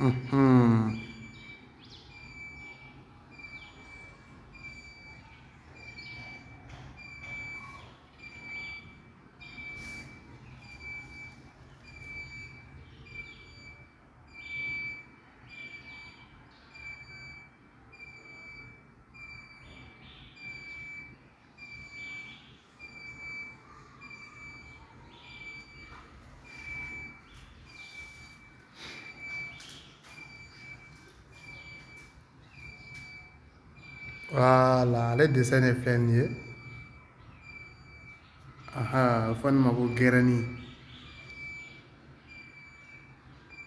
Mm-hmm. Wala ale dessin de filɛ nin ye ahan ma ko